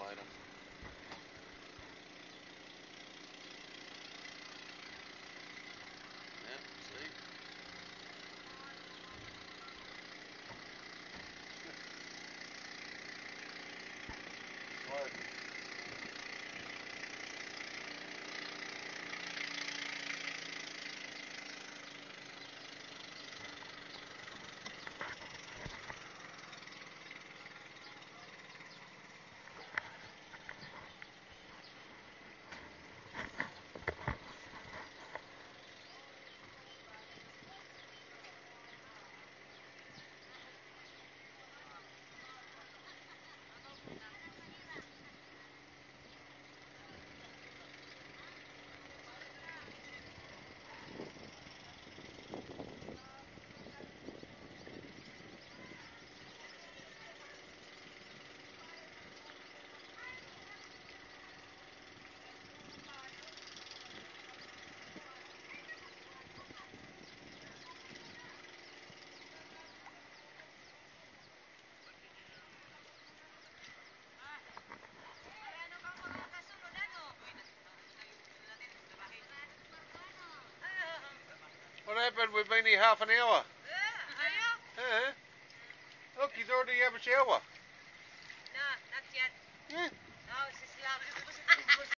half an hour later. Yeah, see? Slow. Happened? We've been here half an hour. Yeah. Uh-huh. Look, he's already have a shower. No, not yet. Yeah.